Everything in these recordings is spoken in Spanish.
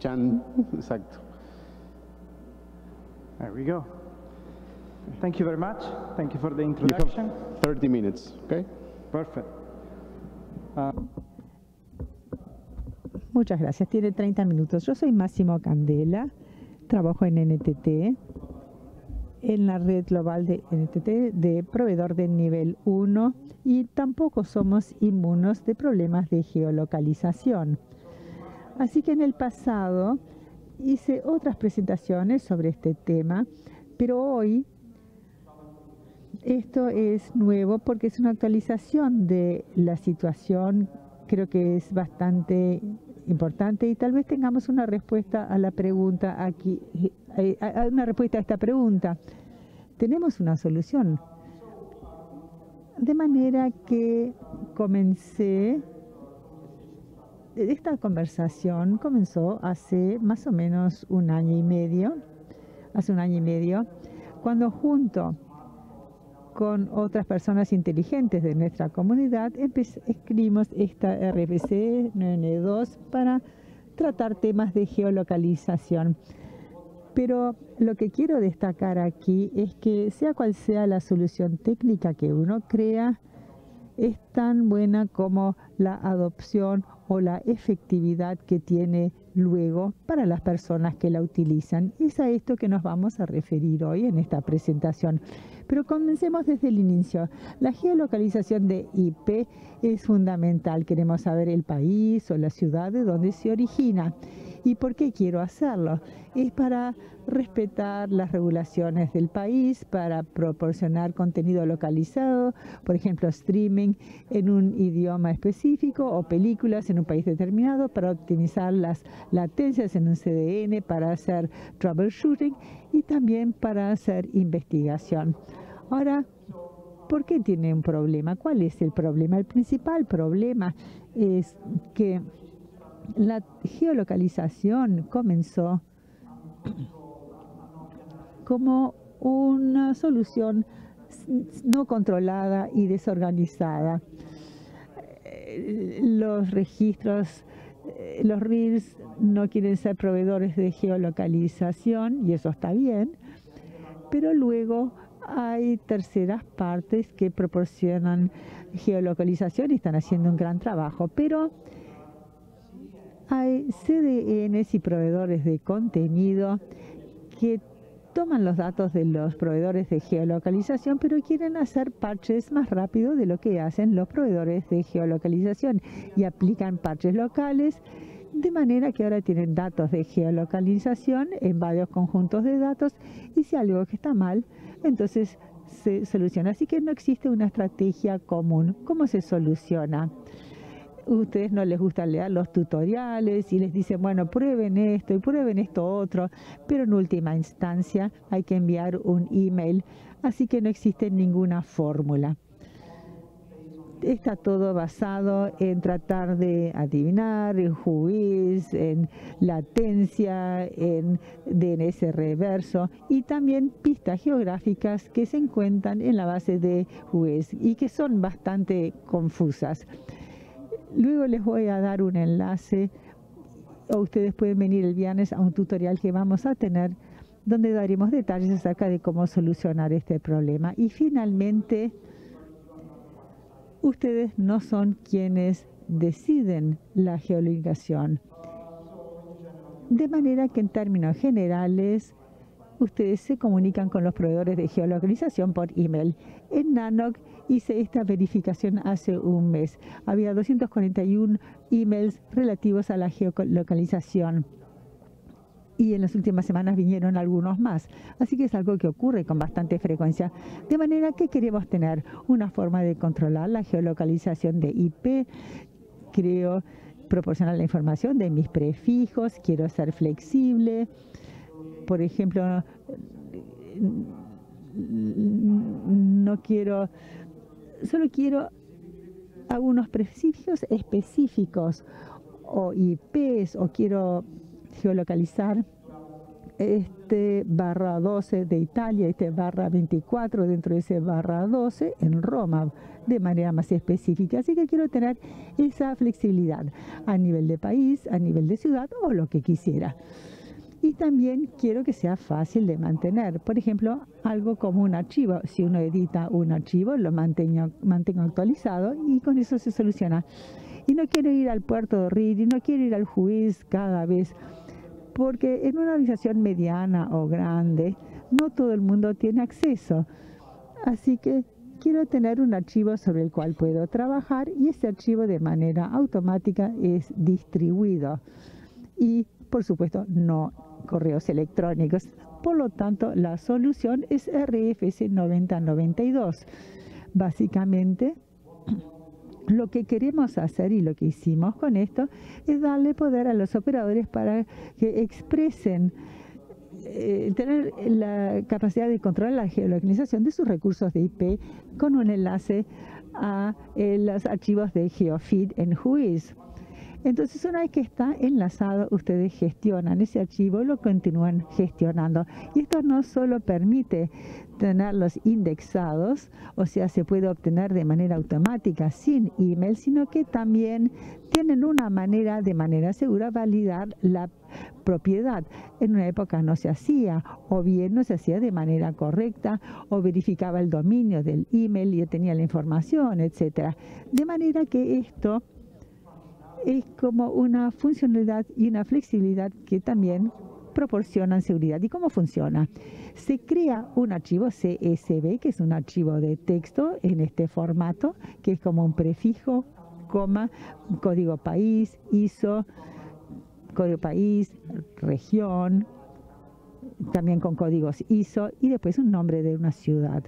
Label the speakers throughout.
Speaker 1: Chan, exacto.
Speaker 2: There we go. Thank you very much. Thank you for the
Speaker 1: You
Speaker 2: introduction.
Speaker 1: have 30 minutes, okay?
Speaker 2: Perfect. Uh,
Speaker 3: Muchas gracias. Tiene 30 minutos. Yo soy Máximo Candela. Trabajo en NTT, en la red global de NTT de proveedor de nivel 1 y tampoco somos inmunos de problemas de geolocalización. Así que en el pasado hice otras presentaciones sobre este tema, pero hoy esto es nuevo porque es una actualización de la situación. Creo que es bastante importante y tal vez tengamos una respuesta a la pregunta aquí, eh, una respuesta a esta pregunta. Tenemos una solución. De manera que comencé, esta conversación comenzó hace más o menos un año y medio, hace un año y medio, cuando junto con otras personas inteligentes de nuestra comunidad, escribimos esta RPC 992 para tratar temas de geolocalización. Pero lo que quiero destacar aquí es que sea cual sea la solución técnica que uno crea, es tan buena como la adopción o la efectividad que tiene luego para las personas que la utilizan. Es a esto que nos vamos a referir hoy en esta presentación. Pero comencemos desde el inicio. La geolocalización de IP es fundamental. Queremos saber el país o la ciudad de donde se origina. ¿Y por qué quiero hacerlo? Es para respetar las regulaciones del país, para proporcionar contenido localizado, por ejemplo, streaming en un idioma específico o películas en un país determinado, para optimizar las latencias en un CDN, para hacer troubleshooting y también para hacer investigación. Ahora, ¿por qué tiene un problema? ¿Cuál es el problema? El principal problema es que la geolocalización comenzó como una solución no controlada y desorganizada. Eh, Los registros, eh, los RIRS no quieren ser proveedores de geolocalización y eso está bien, pero luego hay terceras partes que proporcionan geolocalización y están haciendo un gran trabajo, pero hay CDNs y proveedores de contenido que toman los datos de los proveedores de geolocalización, pero quieren hacer parches más rápido de lo que hacen los proveedores de geolocalización y aplican parches locales de manera que ahora tienen datos de geolocalización en varios conjuntos de datos y si algo que está mal, entonces se soluciona. Así que no existe una estrategia común. ¿Cómo se soluciona? Ustedes no les gusta leer los tutoriales y les dicen, bueno, prueben esto y prueben esto otro, pero en última instancia hay que enviar un email, así que no existe ninguna fórmula. Está todo basado en tratar de adivinar, en juiz, en latencia, en DNS reverso y también pistas geográficas que se encuentran en la base de juiz y que son bastante confusas. Luego les voy a dar un enlace o ustedes pueden venir el viernes a un tutorial que vamos a tener donde daremos detalles acerca de cómo solucionar este problema. Y finalmente, ustedes no son quienes deciden la geolocalización. De manera que en términos generales, ustedes se comunican con los proveedores de geolocalización por email. En Nanoc hice esta verificación hace un mes. Había 241 emails relativos a la geolocalización. Y en las últimas semanas vinieron algunos más. Así que es algo que ocurre con bastante frecuencia. De manera que queremos tener una forma de controlar la geolocalización de IP. Creo proporcionar la información de mis prefijos. Quiero ser flexible por ejemplo, no quiero, solo quiero algunos prefijos específicos o IPs o quiero geolocalizar este barra 12 de Italia, este barra 24 dentro de ese barra 12 en Roma, de manera más específica. Así que quiero tener esa flexibilidad a nivel de país, a nivel de ciudad o lo que quisiera. Y también quiero que sea fácil de mantener. Por ejemplo, algo como un archivo. Si uno edita un archivo, lo mantengo, mantengo actualizado y con eso se soluciona. Y no quiero ir al puerto de RID y no quiero ir al juez cada vez. Porque en una organización mediana o grande, no todo el mundo tiene acceso. Así que quiero tener un archivo sobre el cual puedo trabajar y ese archivo de manera automática es distribuido. Y por supuesto no correos electrónicos. Por lo tanto, la solución es RFC 9092. Básicamente, lo que queremos hacer y lo que hicimos con esto es darle poder a los operadores para que expresen eh, tener la capacidad de controlar la geolocalización de sus recursos de IP con un enlace a eh, los archivos de GeoFeed en Whois. Entonces, una vez que está enlazado, ustedes gestionan ese archivo, lo continúan gestionando. Y esto no solo permite tenerlos indexados, o sea, se puede obtener de manera automática sin email, sino que también tienen una manera, de manera segura, validar la propiedad. En una época no se hacía, o bien no se hacía de manera correcta, o verificaba el dominio del email y tenía la información, etcétera. De manera que esto es como una funcionalidad y una flexibilidad que también proporcionan seguridad. ¿Y cómo funciona? Se crea un archivo CSV, que es un archivo de texto en este formato, que es como un prefijo, coma, código país, ISO, código país, región, también con códigos ISO y después un nombre de una ciudad.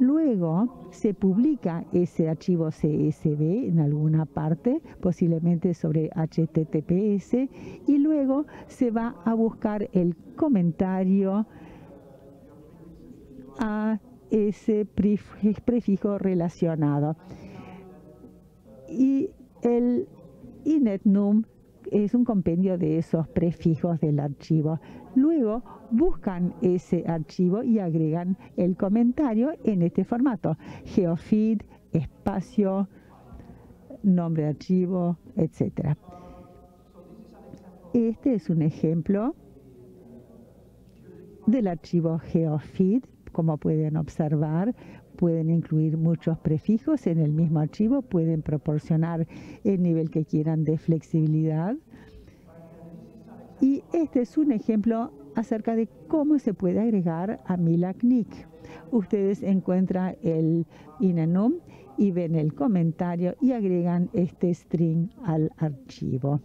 Speaker 3: Luego se publica ese archivo CSV en alguna parte, posiblemente sobre HTTPS, y luego se va a buscar el comentario a ese prefijo relacionado. Y el inetnum es un compendio de esos prefijos del archivo. Luego buscan ese archivo y agregan el comentario en este formato. Geofeed, espacio, nombre de archivo, etc. Este es un ejemplo del archivo Geofeed. Como pueden observar, pueden incluir muchos prefijos en el mismo archivo, pueden proporcionar el nivel que quieran de flexibilidad. Y este es un ejemplo acerca de cómo se puede agregar a MILACNIC. Ustedes encuentran el INANUM y ven el comentario y agregan este string al archivo.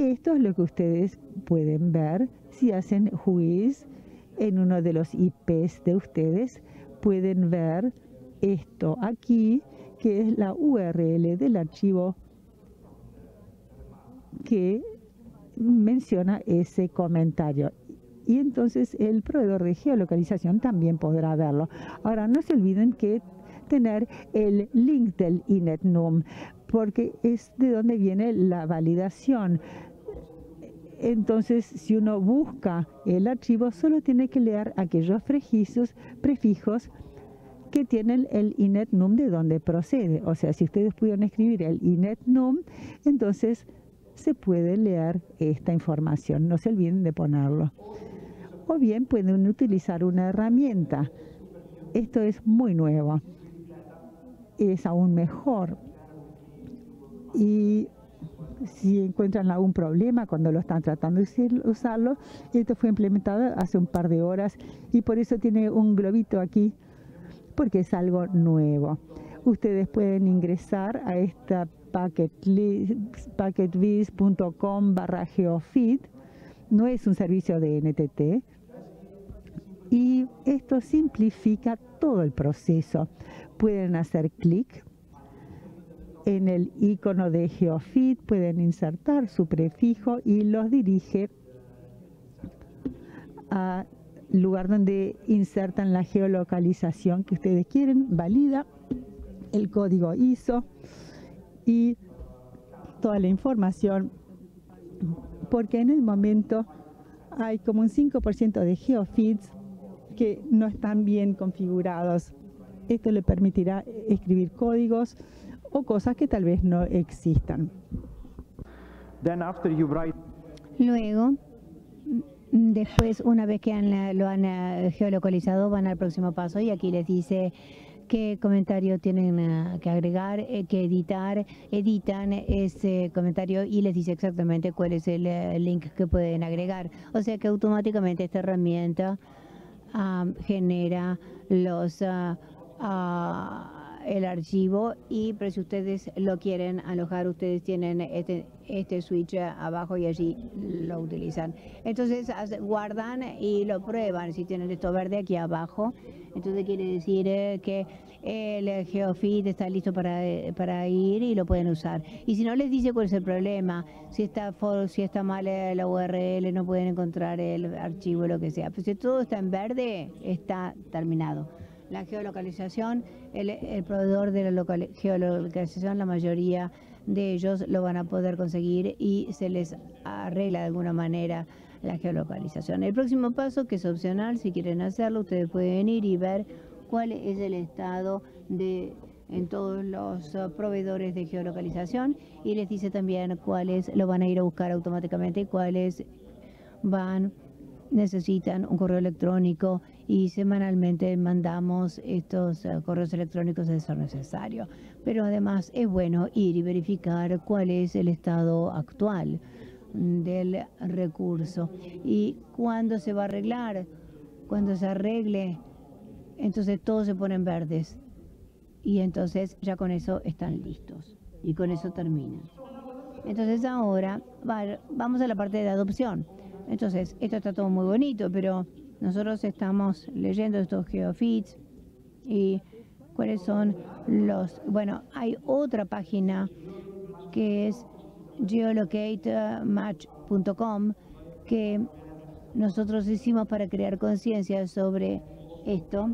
Speaker 3: Esto es lo que ustedes pueden ver si hacen juiz en uno de los IPs de ustedes. Pueden ver esto aquí, que es la URL del archivo que menciona ese comentario y entonces el proveedor de geolocalización también podrá verlo. Ahora, no se olviden que tener el link del INETNUM, porque es de donde viene la validación. Entonces, si uno busca el archivo, solo tiene que leer aquellos prefijos, prefijos que tienen el INETNUM de donde procede. O sea, si ustedes pudieron escribir el INETNUM, entonces se puede leer esta información. No se olviden de ponerlo o bien pueden utilizar una herramienta. Esto es muy nuevo, es aún mejor. Y si encuentran algún problema cuando lo están tratando de usarlo, esto fue implementado hace un par de horas y por eso tiene un globito aquí, porque es algo nuevo. Ustedes pueden ingresar a esta packetviz.com barra geofeed. No es un servicio de NTT, y esto simplifica todo el proceso. Pueden hacer clic en el icono de GeoFit, pueden insertar su prefijo y los dirige al lugar donde insertan la geolocalización que ustedes quieren, valida el código ISO y toda la información, porque en el momento hay como un 5% de geofeeds que no están bien configurados. Esto le permitirá escribir códigos o cosas que tal vez no existan.
Speaker 2: Then after you write
Speaker 4: Luego, después, una vez que han, lo han eh, geolocalizado, van al próximo paso y aquí les dice qué comentario tienen eh, que agregar, eh, que editar, editan ese comentario y les dice exactamente cuál es el link que pueden agregar. O sea que automáticamente esta herramienta ah, genera los ah, ah, el archivo y pero si ustedes lo quieren alojar ustedes tienen este, este switch abajo y allí lo utilizan. Entonces guardan y lo prueban. Si tienen esto verde aquí abajo entonces quiere decir eh, que el geofeed está listo para, eh, para ir y lo pueden usar. Y si no les dice cuál es el problema si está si está mal eh, la URL no pueden encontrar el archivo lo que sea. Pero si todo está en verde está terminado la geolocalización, el, proveedor de la local- geolocalización, la mayoría de ellos lo van a poder conseguir y se les arregla de alguna manera la geolocalización. El próximo paso, que es opcional, si quieren hacerlo, ustedes pueden ir y ver cuál es el estado de en todos los proveedores de geolocalización y les dice también cuáles lo van a ir a buscar automáticamente y cuáles van necesitan un correo electrónico y semanalmente mandamos estos eh, correos electrónicos de ser necesario. Pero además es bueno ir y verificar cuál es el estado actual del recurso y cuándo se va a arreglar, cuando se arregle, entonces todos se ponen verdes y entonces ya con eso están listos y con eso terminan. Entonces ahora va- vamos a la parte de adopción. Entonces, esto está todo muy bonito, pero nosotros estamos leyendo estos geofeeds y cuáles son los... Bueno, hay otra página que es geolocatematch.com que nosotros hicimos para crear conciencia sobre esto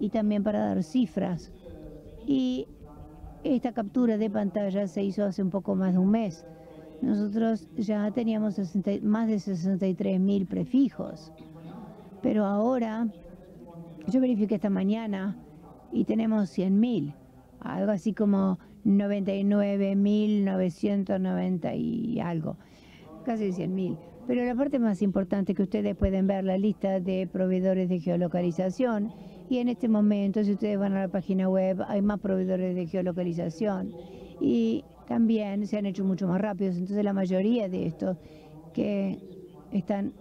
Speaker 4: y también para dar cifras. Y esta captura de pantalla se hizo hace un poco más de un mes. Nosotros ya teníamos 60 más de 63 mil prefijos, pero ahora yo verifiqué esta mañana y tenemos 100 mil, algo así como 99 mil 990 y algo, casi 100 mil. Pero la parte más importante que ustedes pueden ver la lista de proveedores de geolocalización y en este momento si ustedes van a la página web hay más proveedores de geolocalización y también se han hecho mucho más rápidos. Entonces la mayoría de estos que están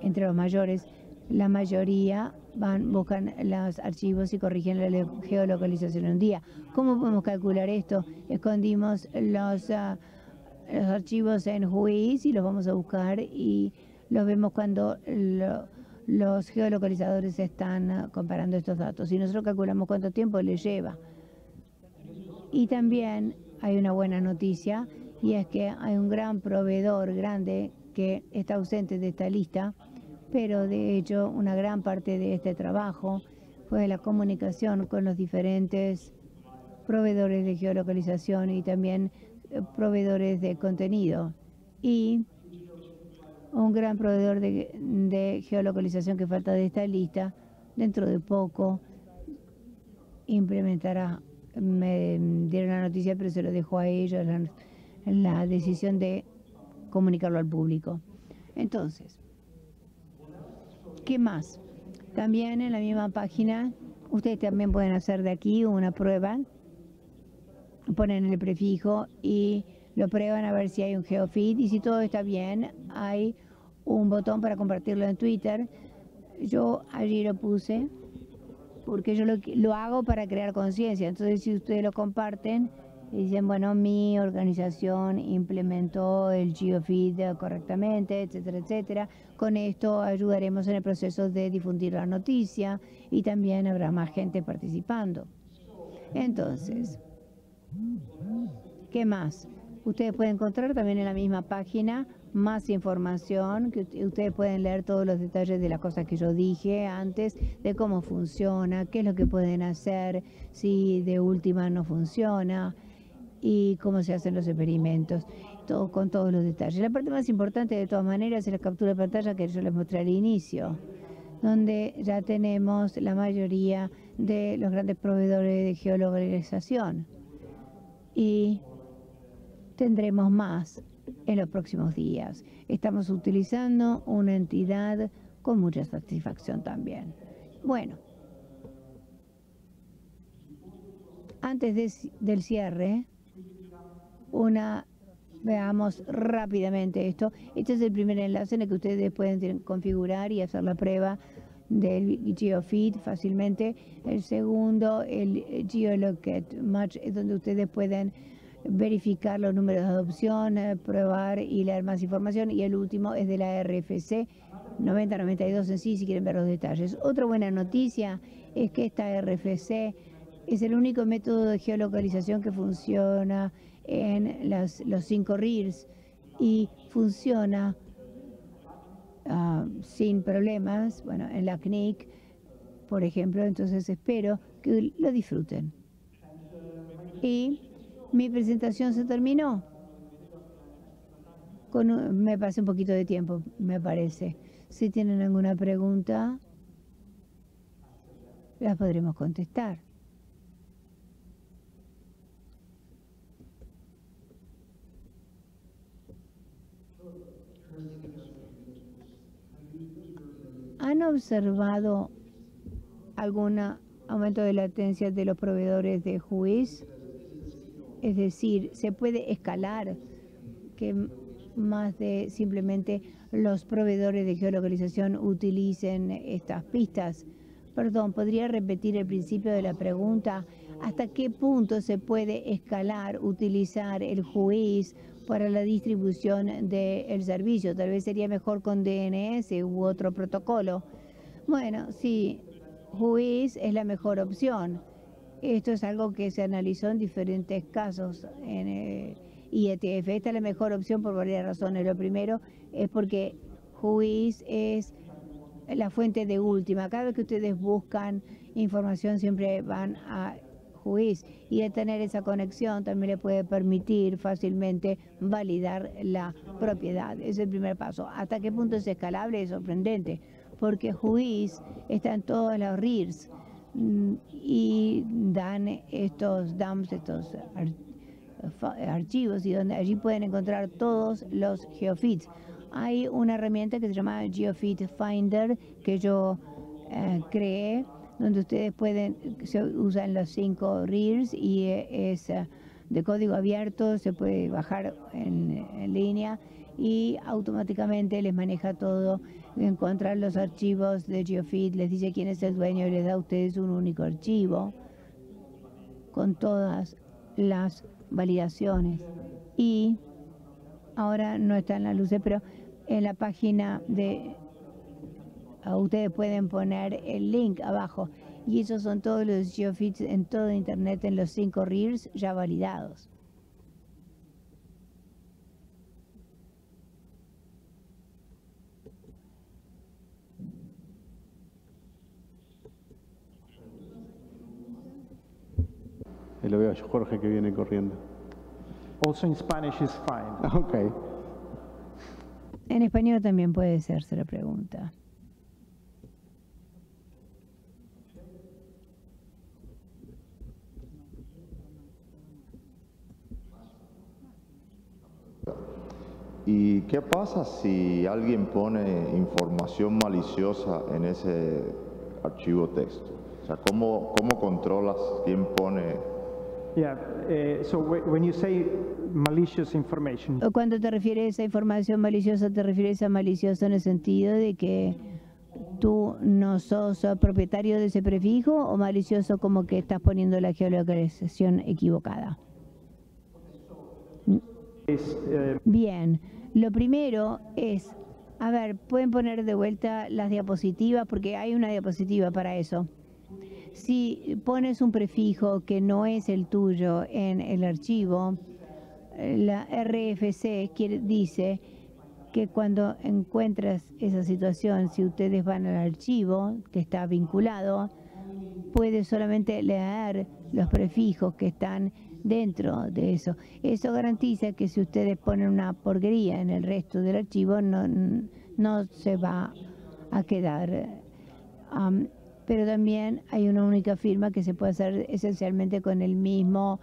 Speaker 4: entre los mayores, la mayoría van, buscan los archivos y corrigen la geolocalización un día. ¿Cómo podemos calcular esto? Escondimos los, ah, los archivos en Whois y los vamos a buscar y los vemos cuando lo- los geolocalizadores están ah, comparando estos datos. Y nosotros calculamos cuánto tiempo les lleva. Y también hay una buena noticia y es que hay un gran proveedor grande que está ausente de esta lista, pero de hecho una gran parte de este trabajo fue la comunicación con los diferentes proveedores de geolocalización y también eh, proveedores de contenido. Y un gran proveedor de, geolocalización que falta de esta lista, dentro de poco implementará. Me dieron la noticia, pero se lo dejo a ellos la decisión de comunicarlo al público. Entonces, ¿qué más? También en la misma página, ustedes también pueden hacer de aquí una prueba. Ponen el prefijo y lo prueban a ver si hay un geofeed y si todo está bien, hay un botón para compartirlo en Twitter. Yo allí lo puse porque yo lo, hago para crear conciencia. Entonces, si ustedes lo comparten dicen, bueno, mi organización implementó el GeoFeed correctamente, etcétera, etcétera, con esto ayudaremos en el proceso de difundir la noticia y también habrá más gente participando. Entonces, ¿qué más? Ustedes pueden encontrar también en la misma página más información, que ustedes pueden leer todos los detalles de las cosas que yo dije antes, de cómo funciona, qué es lo que pueden hacer, si de última no funciona y cómo se hacen los experimentos. esto con todos los detalles. La parte más importante de todas maneras es la captura de pantalla que yo les mostré al inicio, donde ya tenemos la mayoría de los grandes proveedores de geolocalización y tendremos más en los próximos días. Estamos utilizando una entidad con mucha satisfacción también. Bueno, antes de- del cierre, una veamos rápidamente esto. Este es el primer enlace en el que ustedes pueden configurar y hacer la prueba del GeoFeed fácilmente. El segundo, el GeoLocate Match, es donde ustedes pueden verificar los números de adopción, eh, probar y leer más información. Y el último es de la RFC 9092 en sí, si quieren ver los detalles. Otra buena noticia es que esta RFC es el único método de geolocalización que funciona en las- los cinco RIRS y funciona ah, sin problemas, bueno, en la CNIC, por ejemplo, entonces espero que lo disfruten. Y mi presentación se terminó. Me pasé un poquito de tiempo, me parece. Si tienen alguna pregunta, las podremos contestar. ¿Han observado algún aumento de latencia de los proveedores de juiz? Es decir, se puede escalar que más de simplemente los proveedores de geolocalización utilicen estas pistas. Perdón, ¿podría repetir el principio de la pregunta? ¿Hasta qué punto se puede escalar, utilizar el juiz para la distribución del servicio? Tal vez sería mejor con DNS u otro protocolo. Bueno, sí, juiz es la mejor opción. Esto es algo que se analizó en diferentes casos en eh, IETF. Esta es la mejor opción por varias razones. Lo primero es porque juiz es la fuente de última. Cada vez que ustedes buscan información siempre van a juiz y el tener esa conexión también le puede permitir fácilmente validar la propiedad. Es el primer paso. ¿Hasta qué punto es escalable? Es sorprendente, porque juiz está en todos los RIRS mm, y dan estos dumps, estos archivos y donde allí pueden encontrar todos los geofeeds. Hay una herramienta que se llama GeoFeed Finder que yo eh, creé, donde ustedes pueden, se usan los cinco RIRs y eh, es eh, de código abierto, se puede bajar en, en línea y automáticamente les maneja todo, encontrar los archivos de GeoFeed, les dice quién es el dueño y les da a ustedes un único archivo con todas las validaciones. Y ahora no está en la luz, pero en la página de ustedes pueden poner el link abajo y esos son todos los geofeeds en todo internet en los cinco RIRs ya validados.
Speaker 1: Ahí lo veo a Jorge que viene corriendo.
Speaker 2: Also in Spanish is fine.
Speaker 1: Ok.
Speaker 4: En español también puede hacerse la pregunta.
Speaker 5: ¿Y qué pasa si alguien pone información maliciosa en ese archivo texto? O sea, ¿cómo, cómo controlas quién pone?
Speaker 2: Yeah, uh, so whe- when you say malicious information,
Speaker 4: O Cuando te refieres a información maliciosa, te refieres a malicioso en el sentido de que tú no sos eh, propietario de ese prefijo o malicioso como que estás poniendo la geolocalización equivocada.
Speaker 2: uh,
Speaker 4: Bien, lo primero es, a ver, pueden poner de vuelta las diapositivas porque hay una diapositiva para eso. Si pones un prefijo que no es el tuyo en el archivo, eh, la RFC dice que cuando encuentras esa situación, si ustedes van al archivo que está vinculado, puede solamente leer los prefijos que están dentro de eso. Eso garantiza que si ustedes ponen una porquería en el resto del archivo, no, no se va a quedar. am, pero también hay una única firma que se puede hacer esencialmente con el mismo,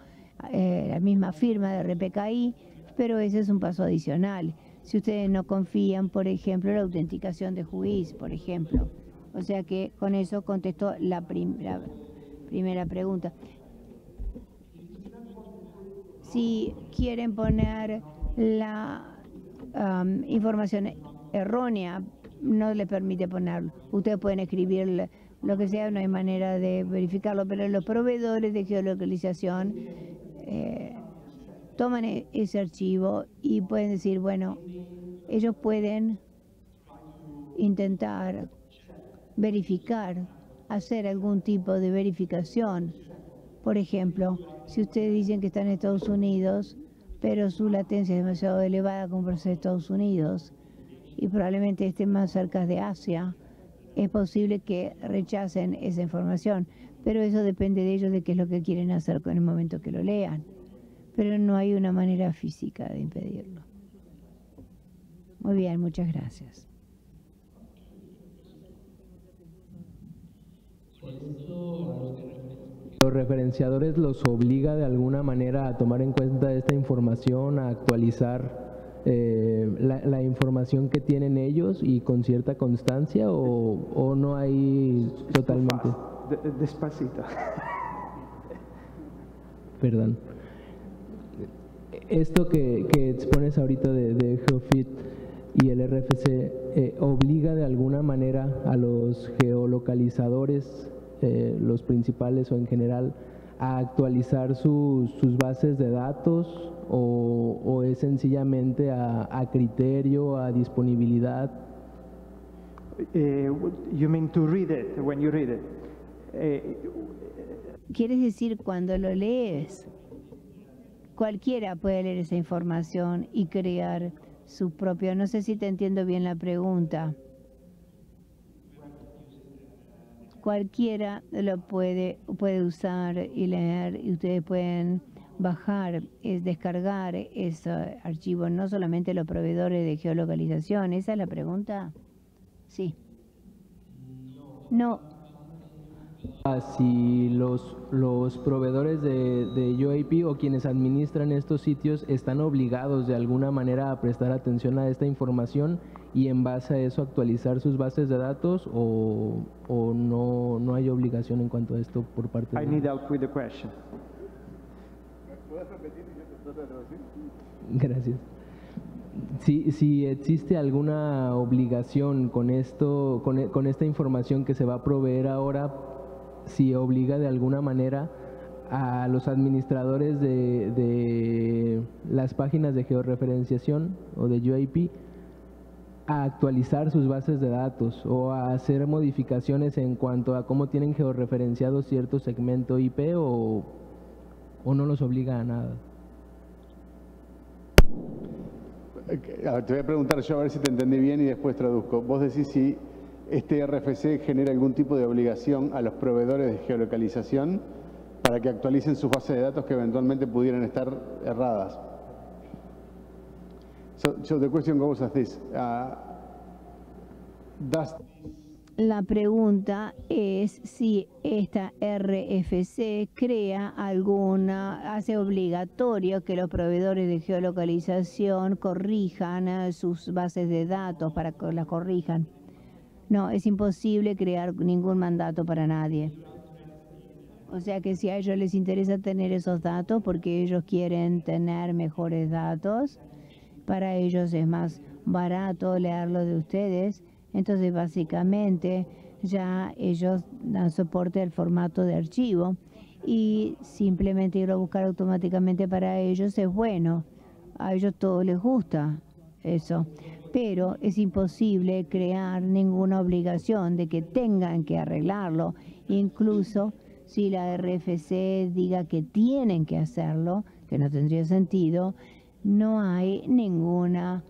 Speaker 4: eh, la misma firma de RPKI, pero ese es un paso adicional. Si ustedes no confían, por ejemplo, la autenticación de juiz, por ejemplo. O sea que con eso contestó la, prim- la primera pregunta. Si quieren poner la am, información errónea, no le permite ponerlo. Ustedes pueden escribir lo que sea, no hay manera de verificarlo, pero los proveedores de geolocalización eh, toman e- ese archivo y pueden decir, bueno, ellos pueden intentar verificar, hacer algún tipo de verificación. Por ejemplo, si ustedes dicen que están en Estados Unidos, pero su latencia es demasiado elevada como para ser Estados Unidos, y probablemente estén más cerca de Asia, es posible que rechacen esa información, pero eso depende de ellos de qué es lo que quieren hacer con el momento que lo lean. Pero no hay una manera física de impedirlo. Muy bien, muchas gracias.
Speaker 6: Los referenciadores los obliga de alguna manera a tomar en cuenta esta información, a actualizar eh, la, la información que tienen ellos y con cierta constancia o, o no hay totalmente.
Speaker 2: De- Despacito.
Speaker 6: Perdón. Esto que, que expones ahorita de, de GeoFit y el RFC eh, obliga de alguna manera a los geolocalizadores, eh, los principales o en general, a actualizar sus, sus bases de datos o, o es sencillamente a, a criterio, a disponibilidad.
Speaker 2: Eh, you mean to read it, when you read it. Eh,
Speaker 4: ¿Quieres decir cuando lo lees? Cualquiera puede leer esa información y crear su propio. No sé si te entiendo bien la pregunta. Cualquiera lo puede, puede usar y leer y ustedes pueden bajar, es descargar ese archivo, no solamente los proveedores de geolocalización. ¿Esa es la pregunta? Sí. No,
Speaker 6: si los, los proveedores de, de UAP o quienes administran estos sitios están obligados de alguna manera a prestar atención a esta información y en base a eso actualizar sus bases de datos o, o no, no hay obligación en cuanto a esto por parte
Speaker 2: I
Speaker 6: de
Speaker 2: need help with the question.
Speaker 6: Gracias. Si, si existe alguna obligación con esto, con, con esta información que se va a proveer ahora, si obliga de alguna manera a los administradores de, las páginas de georreferenciación o de UIP a actualizar sus bases de datos o a hacer modificaciones en cuanto a cómo tienen georreferenciado cierto segmento IP o, o no los obliga a nada.
Speaker 1: Te voy a preguntar yo a ver si te entendí bien y después traduzco. Vos decís si este RFC genera algún tipo de obligación a los proveedores de geolocalización para que actualicen sus bases de datos que eventualmente pudieran estar erradas. So, so the question goes as. Uh,
Speaker 4: La pregunta es si esta RFC crea alguna, hace obligatorio que los proveedores de geolocalización corrijan eh, sus bases de datos para que las corrijan. No, es imposible crear ningún mandato para nadie. O sea que si a ellos les interesa tener esos datos porque ellos quieren tener mejores datos, para ellos es más barato leerlo de ustedes. Entonces, básicamente, ya ellos dan soporte al formato de archivo y simplemente irlo a buscar automáticamente para ellos es bueno. A ellos todo les gusta eso. Pero es imposible crear ninguna obligación de que tengan que arreglarlo, incluso si la RFC diga que tienen que hacerlo, que no tendría sentido, no hay ninguna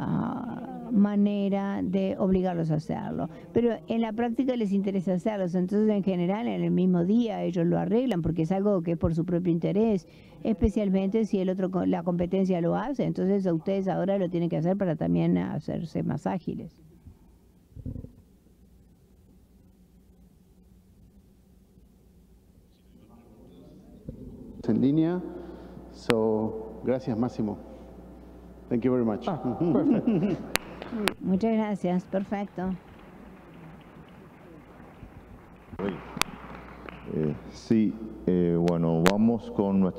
Speaker 4: ah, manera de obligarlos a hacerlo. Pero en la práctica les interesa hacerlos, entonces en general en el mismo día ellos lo arreglan porque es algo que es por su propio interés, especialmente si el otro la competencia lo hace. Entonces ustedes ahora lo tienen que hacer para también hacerse más ágiles.
Speaker 1: en línea. So, gracias Máximo. Thank you very much.
Speaker 2: Ah.
Speaker 4: Muchas gracias, perfecto.
Speaker 5: Eh, sí, eh, bueno, vamos con nuestro